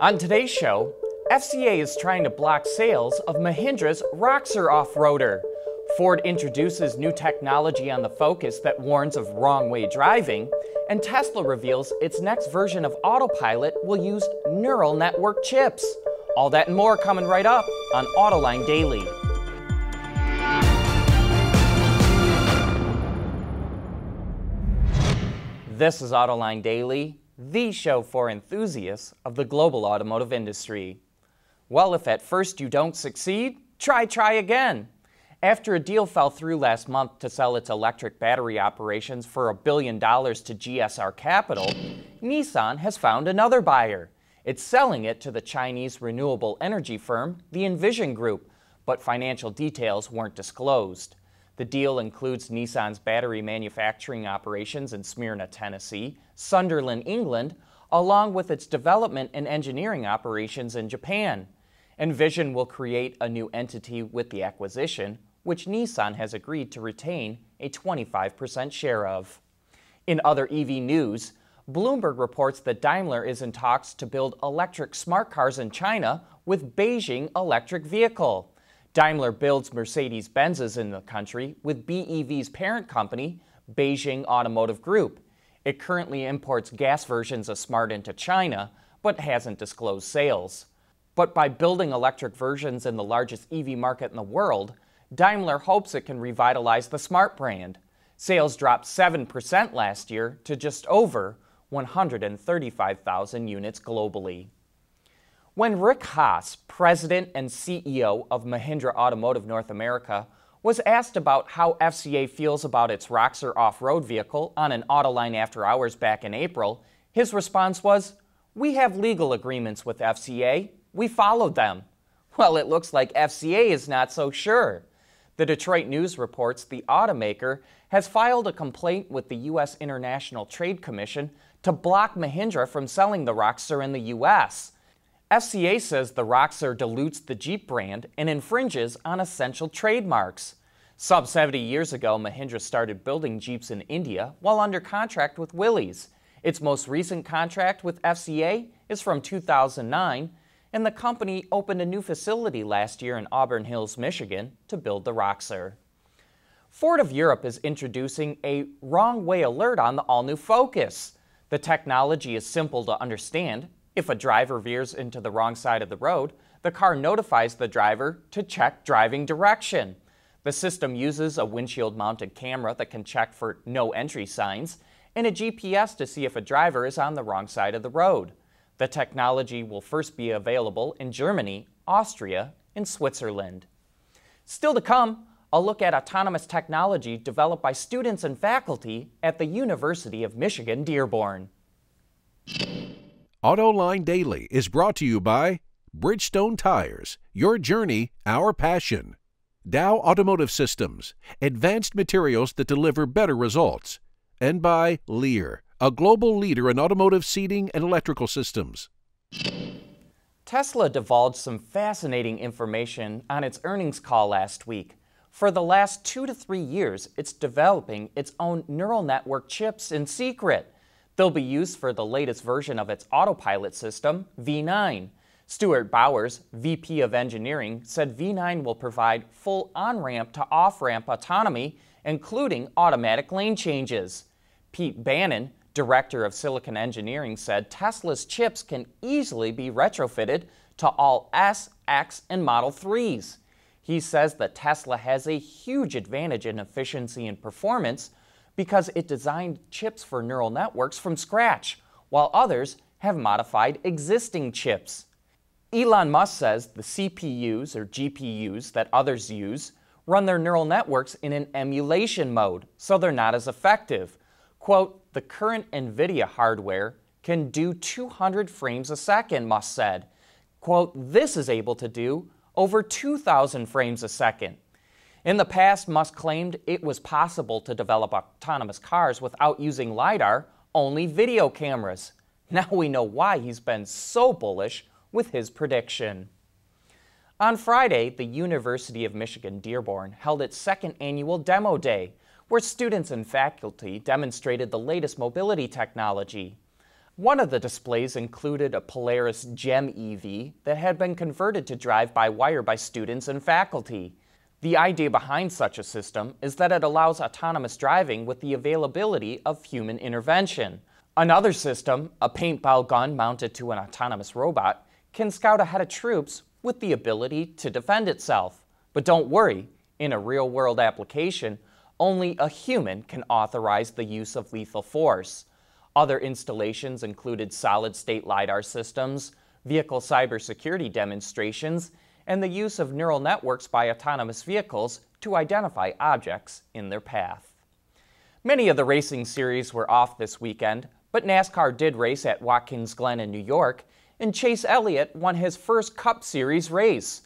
On today's show, FCA is trying to block sales of Mahindra's Roxor off-roader. Ford introduces new technology on the Focus that warns of wrong-way driving, and Tesla reveals its next version of autopilot will use neural network chips. All that and more coming right up on Autoline Daily. This is Autoline Daily, the show for enthusiasts of the global automotive industry. Well, if at first you don't succeed, try, try again. After a deal fell through last month to sell its electric battery operations for a billion dollars to GSR Capital, Nissan has found another buyer. It's selling it to the Chinese renewable energy firm, the Envision Group, but financial details weren't disclosed. The deal includes Nissan's battery manufacturing operations in Smyrna, Tennessee, Sunderland, England, along with its development and engineering operations in Japan. Envision will create a new entity with the acquisition, which Nissan has agreed to retain a 25% share of. In other EV news, Bloomberg reports that Daimler is in talks to build electric smart cars in China with Beijing Electric Vehicle. Daimler builds Mercedes Benzes in the country with BEV's parent company, Beijing Automotive Group. It currently imports gas versions of Smart into China, but hasn't disclosed sales. But by building electric versions in the largest EV market in the world, Daimler hopes it can revitalize the Smart brand. Sales dropped 7% last year to just over 135,000 units globally. When Rick Haas, president and CEO of Mahindra Automotive North America, was asked about how FCA feels about its Roxor off road vehicle on an Autoline After Hours back in April, his response was, We have legal agreements with FCA. We followed them. Well, it looks like FCA is not so sure. The Detroit News reports the automaker has filed a complaint with the U.S. International Trade Commission to block Mahindra from selling the Roxor in the U.S. FCA says the Roxor dilutes the Jeep brand and infringes on essential trademarks. Sub 70 years ago, Mahindra started building Jeeps in India while under contract with Willys. Its most recent contract with FCA is from 2009, and the company opened a new facility last year in Auburn Hills, Michigan to build the Roxor. Ford of Europe is introducing a wrong way alert on the all new Focus. The technology is simple to understand. If a driver veers into the wrong side of the road, the car notifies the driver to check driving direction. The system uses a windshield mounted camera that can check for no entry signs and a GPS to see if a driver is on the wrong side of the road. The technology will first be available in Germany, Austria, and Switzerland. Still to come, a look at autonomous technology developed by students and faculty at the University of Michigan Dearborn. AutoLine Daily is brought to you by Bridgestone Tires, your journey, our passion. Dow Automotive Systems, advanced materials that deliver better results. And by Lear, a global leader in automotive seating and electrical systems. Tesla divulged some fascinating information on its earnings call last week. For the last two to three years, it's developing its own neural network chips in secret. They'll be used for the latest version of its autopilot system, V9. Stuart Bowers, VP of Engineering, said V9 will provide full on ramp to off ramp autonomy, including automatic lane changes. Pete Bannon, Director of Silicon Engineering, said Tesla's chips can easily be retrofitted to all S, X, and Model 3s. He says that Tesla has a huge advantage in efficiency and performance because it designed chips for neural networks from scratch, while others have modified existing chips. Elon Musk says the CPUs or GPUs that others use run their neural networks in an emulation mode, so they're not as effective. Quote, the current NVIDIA hardware can do 200 frames a second, Musk said. Quote, this is able to do over 2,000 frames a second. In the past, Musk claimed it was possible to develop autonomous cars without using LiDAR, only video cameras. Now we know why he's been so bullish with his prediction. On Friday, the University of Michigan Dearborn held its second annual Demo Day, where students and faculty demonstrated the latest mobility technology. One of the displays included a Polaris GEM EV that had been converted to drive by wire by students and faculty. The idea behind such a system is that it allows autonomous driving with the availability of human intervention. Another system, a paintball gun mounted to an autonomous robot, can scout ahead of troops with the ability to defend itself. But don't worry, in a real world application, only a human can authorize the use of lethal force. Other installations included solid state LiDAR systems, vehicle cybersecurity demonstrations, and the use of neural networks by autonomous vehicles to identify objects in their path. Many of the racing series were off this weekend, but NASCAR did race at Watkins Glen in New York, and Chase Elliott won his first Cup Series race.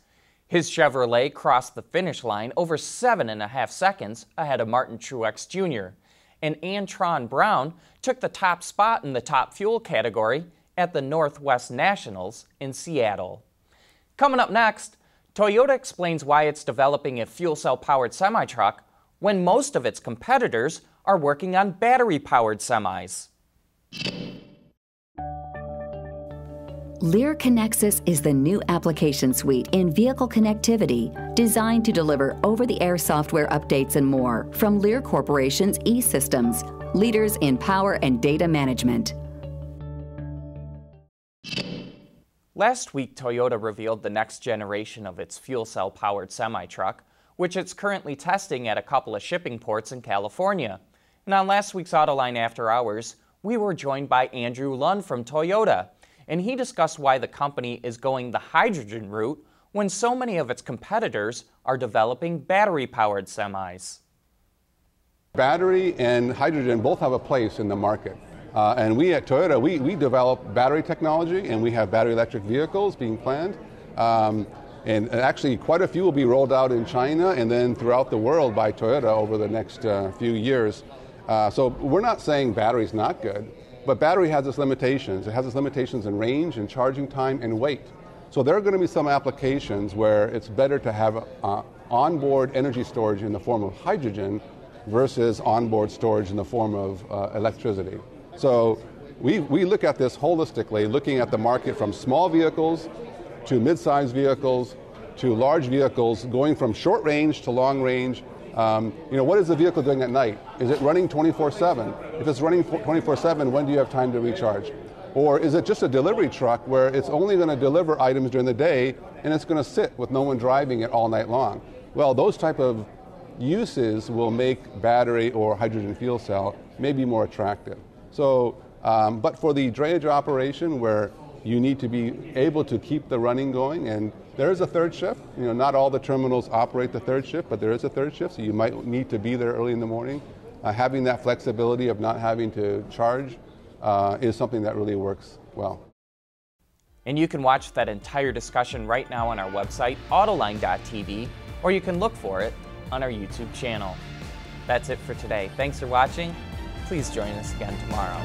His Chevrolet crossed the finish line over seven and a half seconds ahead of Martin Truex Jr and Antron Brown took the top spot in the top fuel category at the Northwest Nationals in Seattle. Coming up next, Toyota explains why it's developing a fuel cell powered semi truck when most of its competitors are working on battery powered semis. Lear Connexus is the new application suite in vehicle connectivity designed to deliver over the air software updates and more from Lear Corporation's e Systems, leaders in power and data management. Last week, Toyota revealed the next generation of its fuel cell powered semi truck, which it's currently testing at a couple of shipping ports in California. And on last week's Autoline After Hours, we were joined by Andrew Lund from Toyota and he discussed why the company is going the hydrogen route when so many of its competitors are developing battery powered semis. Battery and hydrogen both have a place in the market. Uh, and we at Toyota, we, we develop battery technology and we have battery electric vehicles being planned. Um, and actually, quite a few will be rolled out in China and then throughout the world by Toyota over the next uh, few years. Uh, so we're not saying battery's not good. But battery has its limitations. It has its limitations in range and charging time and weight. So there are going to be some applications where it's better to have uh, onboard energy storage in the form of hydrogen versus onboard storage in the form of uh, electricity. So we, we look at this holistically, looking at the market from small vehicles to mid-sized vehicles to large vehicles, going from short range to long range, um, you know, what is the vehicle doing at night? Is it running 24-7? If it's running 24-7, when do you have time to recharge? Or is it just a delivery truck where it's only going to deliver items during the day and it's going to sit with no one driving it all night long? Well, those type of uses will make battery or hydrogen fuel cell maybe more attractive. So, um, but for the drayage operation where you need to be able to keep the running going and there is a third shift. You know, not all the terminals operate the third shift, but there is a third shift, so you might need to be there early in the morning. Uh, having that flexibility of not having to charge uh, is something that really works well. And you can watch that entire discussion right now on our website, autoline.tv, or you can look for it on our YouTube channel. That's it for today. Thanks for watching. Please join us again tomorrow.